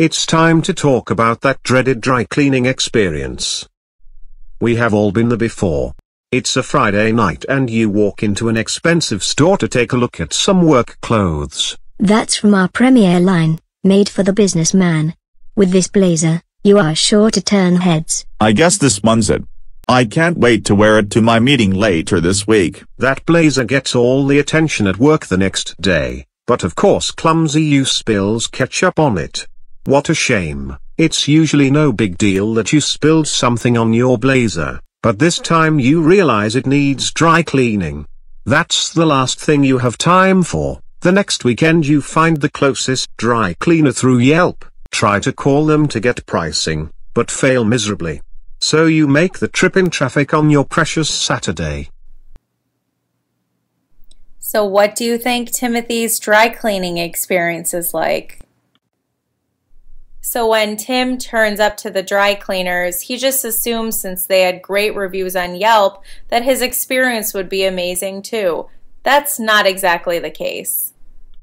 It's time to talk about that dreaded dry cleaning experience. We have all been there before. It's a Friday night and you walk into an expensive store to take a look at some work clothes. That's from our Premier line, made for the businessman. With this blazer, you are sure to turn heads. I guess this one's it. I can't wait to wear it to my meeting later this week. That blazer gets all the attention at work the next day, but of course clumsy you spills ketchup on it. What a shame. It's usually no big deal that you spilled something on your blazer, but this time you realize it needs dry cleaning. That's the last thing you have time for. The next weekend you find the closest dry cleaner through Yelp, try to call them to get pricing, but fail miserably. So you make the trip in traffic on your precious Saturday. So what do you think Timothy's dry cleaning experience is like? So when Tim turns up to the dry cleaners, he just assumes since they had great reviews on Yelp that his experience would be amazing too. That's not exactly the case.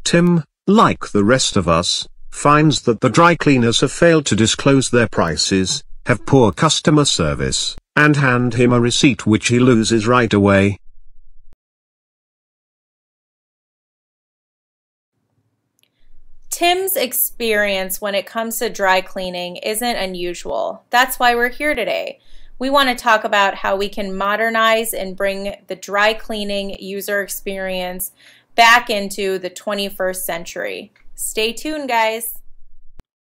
Tim, like the rest of us, finds that the dry cleaners have failed to disclose their prices, have poor customer service, and hand him a receipt which he loses right away. Tim's experience when it comes to dry cleaning isn't unusual. That's why we're here today. We want to talk about how we can modernize and bring the dry cleaning user experience back into the 21st century. Stay tuned, guys.